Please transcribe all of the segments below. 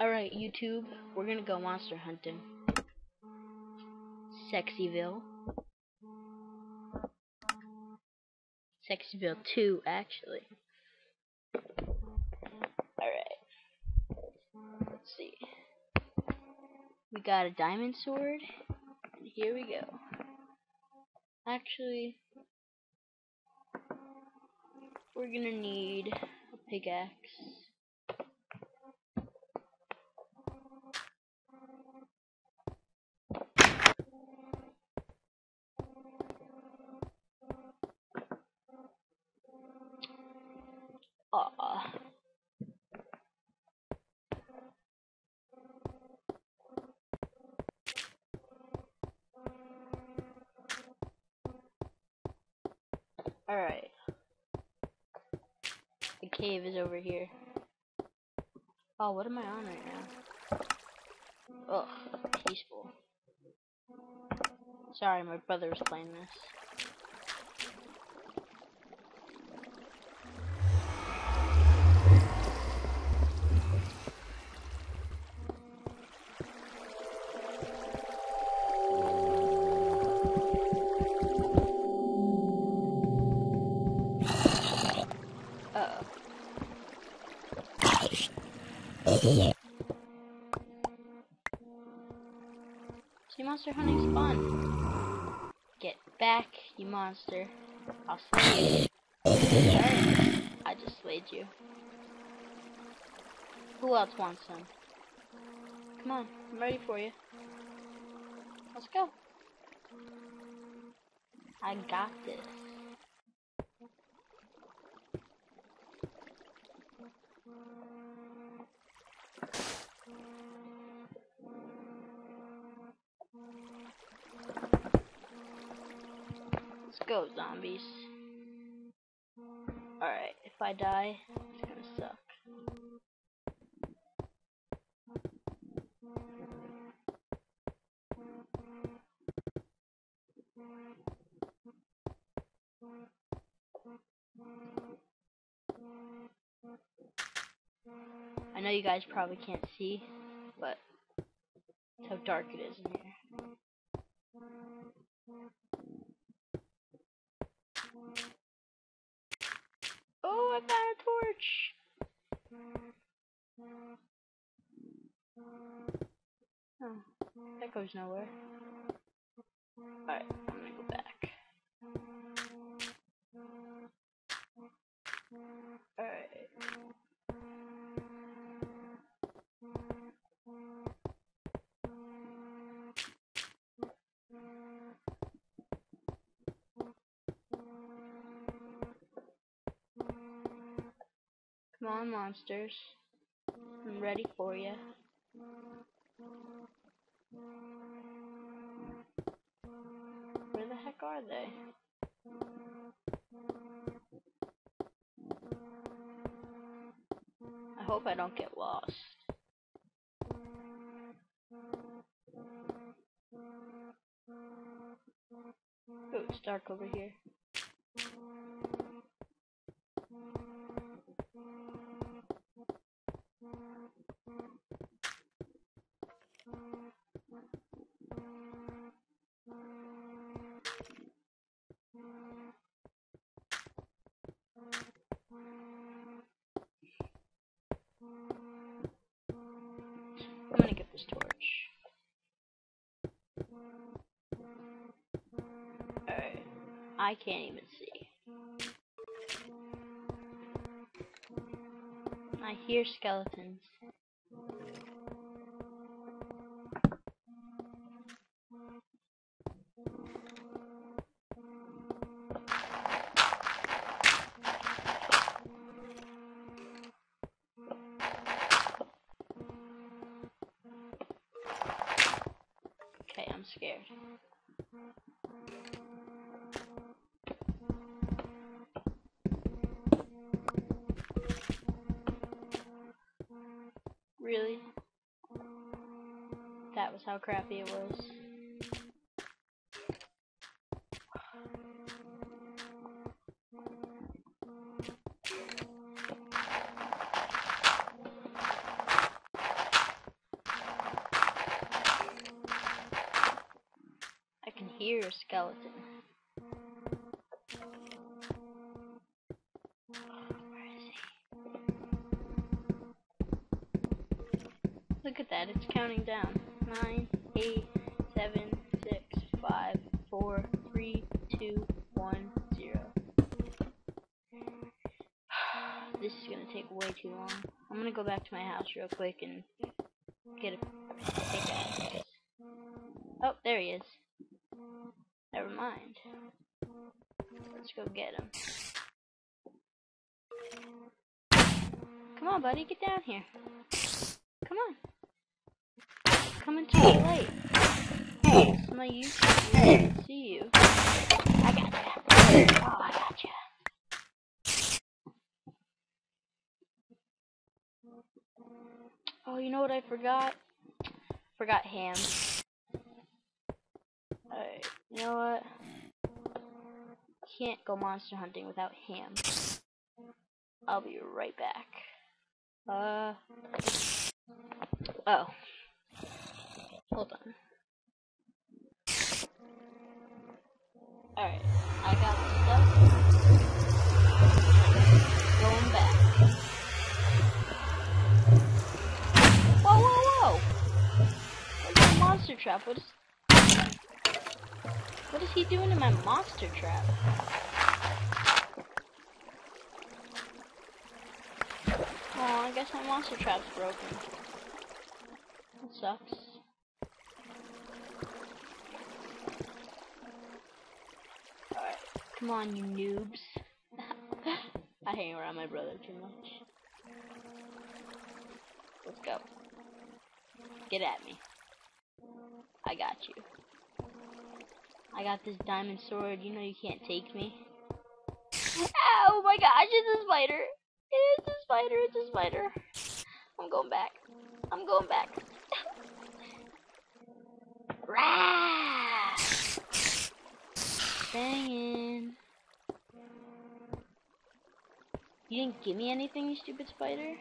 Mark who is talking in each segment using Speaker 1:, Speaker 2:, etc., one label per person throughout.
Speaker 1: Alright, YouTube, we're gonna go monster hunting. Sexyville. Sexyville 2, actually. Alright. Let's see. We got a diamond sword. And here we go. Actually, we're gonna need a pickaxe. Alright. The cave is over here. Oh, what am I on right now? Ugh, peaceful. Sorry, my brother was playing this. Oh. See, monster hunting's fun. Get back, you monster. I'll slay you. I just slayed you. Who else wants some? Come on, I'm ready for you. Let's go. I got this. Go, zombies. Alright, if I die, it's gonna suck. I know you guys probably can't see, but how dark it is in here. Oh, I found a torch! Oh, that goes nowhere. Come on, monsters. I'm ready for you. Where the heck are they? I hope I don't get lost. Ooh, it's dark over here. Alright. I can't even see. I hear skeletons. Really? That was how crappy it was. Hear a skeleton. Look at that, it's counting down. Nine, eight, seven, six, five, four, three, two, one, zero. This is gonna take way too long. I'm gonna go back to my house real quick and get a pickaxe. Oh, there he is. Never mind. Let's go get him. Come on, buddy, get down here. Come on. It's my YouTube. I can see you. I got you. Oh, I got you. Oh, you know what I forgot? Forgot ham. Alright, you know what? Can't go monster hunting without ham. I'll be right back. Uh. Oh. Hold on. Alright, I got stuff. Going back. Whoa, whoa, whoa! A monster trap. What is. What is he doing in my monster trap? Oh, I guess my monster trap's broken. That sucks. Alright, come on, you noobs. I hang around my brother too much. Let's go. Get at me. I got you. I got this diamond sword. You know you can't take me. Oh my gosh, it's a spider. It's a spider. It's a spider. I'm going back. I'm going back. Rah! Banging. You didn't give me anything, you stupid spider?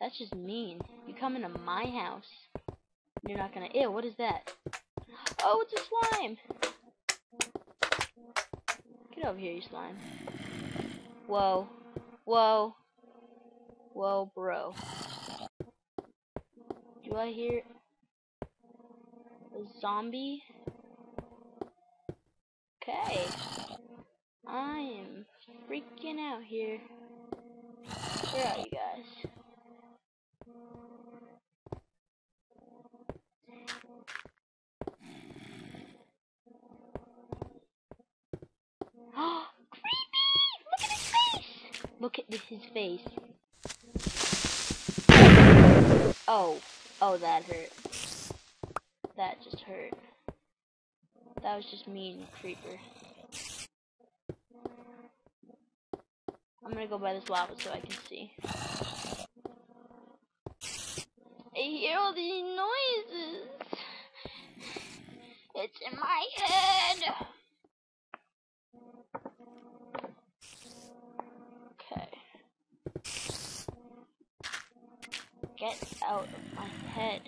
Speaker 1: That's just mean. You come into my house. You're not gonna. Ew, what is that? Oh, it's a slime! Get over here, you slime. Whoa. Whoa. Whoa, bro. Do I hear a zombie? Okay. I am freaking out here. Where are you Oh. Oh, that hurt. That just hurt. That was just mean, creeper. I'm gonna go by this lava so I can see. I hear all these noises. It's in my head. Okay. Get out of my head.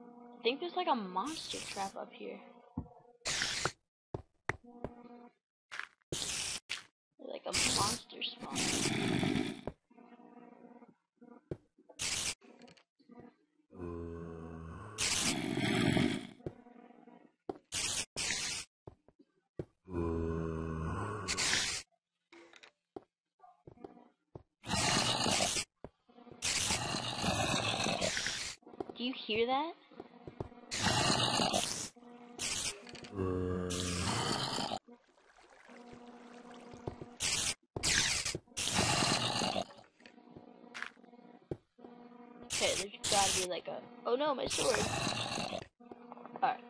Speaker 1: I think there's like a monster trap up here. Like a monster spawn. Do you hear that? Okay, there's gotta be like a. Oh no, my sword! Alright.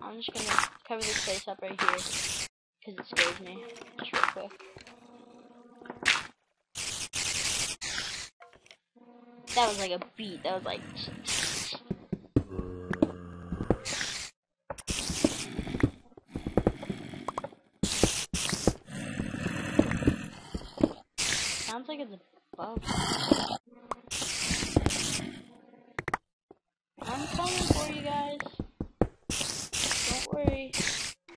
Speaker 1: I'm just gonna cover this place up right here. Because it scares me. Just real quick. That was like a beat. That was like. Sounds like it's above.